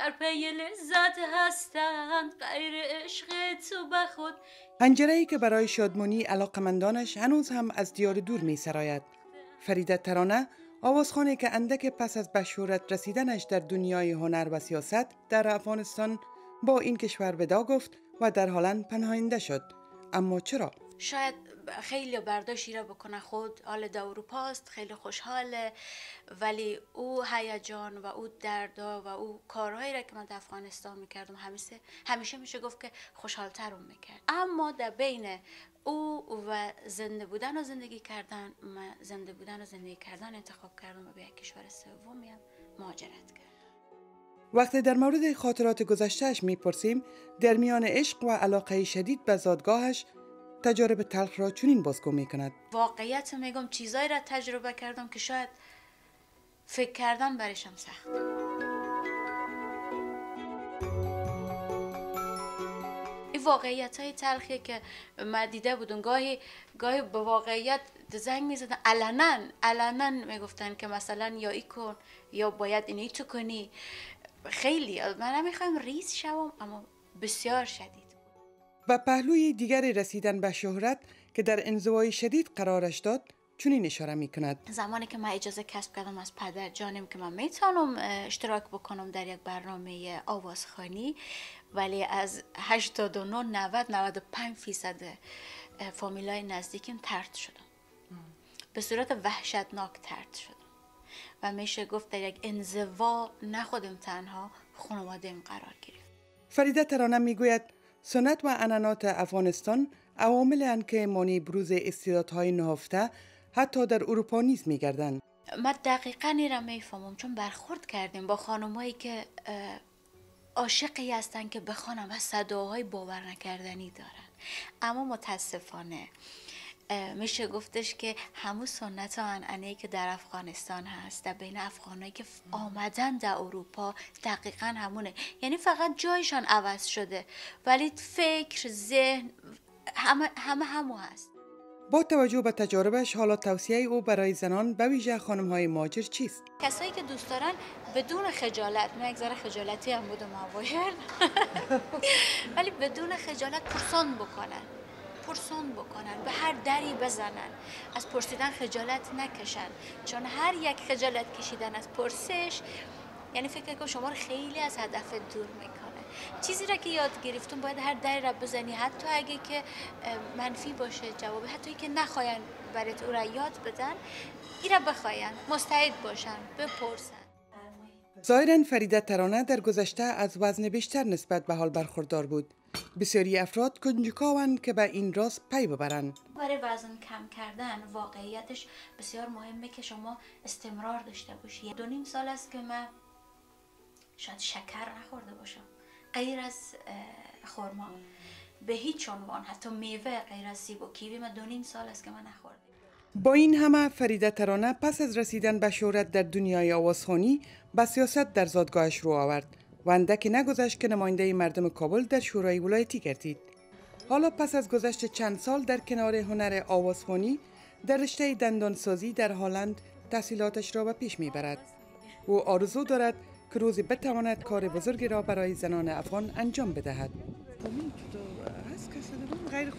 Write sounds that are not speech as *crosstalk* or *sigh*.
در پی لذت هستند غیر عشق تو بخود پنجره ای که برای شادمانی علاقمندانش هنوز هم از دیار دور می سراید. فریده ترانه آوازخانه که اندک پس از بشورت رسیدنش در دنیای هنر و سیاست در افغانستان با این کشور ودا گفت و در حالا پناهنده شد. اما چرا؟ شاید خیلی برداشتی را بکنه. خود حال در اروپا است خیلی خوشحاله ولی او هیجان و او دردا و او کارهایی را که من در افغانستان می‌کردم همیشه همیشه میشه گفت که خوشحالتر اون می‌کرد. اما در بین او و زنده بودن و زندگی کردن من زنده بودن و زندگی کردن انتخاب کردم و به یک کشور سومی هم مهاجرت کردم. وقتی در مورد خاطرات گذشتهش می‌پرسیم در میان عشق و علاقه شدید به زادگاهش تجارب تلخ را چنین بازگو می کند واقعیت میگم چیزایی را تجربه کردم که شاید فکر کردن برشم سخت. این واقعیت های تلخی که من دیده بودم گاهی گاهی به واقعیت زنگ می زدن علنا علنا می‌گفتن که مثلا یا ای کن یا باید اینی تو کنی. خیلی من نمی‌خوایم ریز شوم اما بسیار شدید. و پهلوی دیگر رسیدن به شهرت که در انزوای شدید قرارش داد چنین اشاره می کند. زمانی که من اجازه کسب کردم از پدر جانم که من می‌تونم اشتراک بکنم در یک برنامه آوازخانی ولی از 89 90 95 فیصد فامیلای نزدیکیم ترد شدم. به صورت وحشتناک ترد شدم. و میشه گفت در یک انزوا نخودم تنها خانواده قرار گرفت فریده ترانه می‌گوید سنت و انانات افغانستان عوامل که مانی بروز استعدادهای نهفته حتی در اروپا نیز میگردند. من دقیقا را می‌فهمم چون برخورد کردیم با خانمهایی که عاشقی هستن که بخوانم و صداهای باور نکردنی دارن. اما متاسفانه میشه گفتش که همون سنت و انعنه که در افغانستان هست در بین افغانایی که آمدن در اروپا دقیقا همونه. یعنی فقط جایشان عوض شده. ولی فکر ذهن همه همه همو هست. با توجه به تجاربش حالا توصیه او برای زنان به ویژه خانم های ماجر چیست؟ کسایی که دوست دارن بدون خجالت من یک خجالتی هم بودم اوایل *laughs* ولی بدون خجالت پرسان بکنن. پرسون بکنن به هر دری بزنن. از پرسیدن خجالت نکشن. چون هر یک خجالت کشیدن از پرسش یعنی فکر کنم شما رو خیلی از هدف دور می‌کنه. چیزی را که یاد گرفتون باید هر دری را بزنی. حتی اگه که منفی باشه جواب حتی که نخواین برات او را یاد بدن این را بخواین. مستعد باشن بپرسن. ظاهرا فریده ترانه در گذشته از وزن بیشتر نسبت به حال برخوردار بود. بسیاری افراد کنجکاوند که به این راست پی ببرند. برای وزن کم کردن واقعیتش بسیار مهمه که شما استمرار داشته باشی. دو نیم سال است که من شاید شکر نخورده باشم. غیر از خورما به هیچ عنوان حتی میوه غیر از سیب و کیوی من دو نیم سال است که من نخورده با این همه فریده ترانه پس از رسیدن به شهرت در دنیای آوازخانی به سیاست در زادگاهش رو آورد. و اندکی نگذشت که نماینده مردم کابل در شورای ولایتی گردید. حالا پس از گذشت چند سال در کنار هنر آوازخوانی در رشته دندانسازی در هالند تحصیلاتش را به پیش می‌برد. او آرزو دارد که روزی بتواند کار بزرگی را برای زنان افغان انجام بدهد. غیر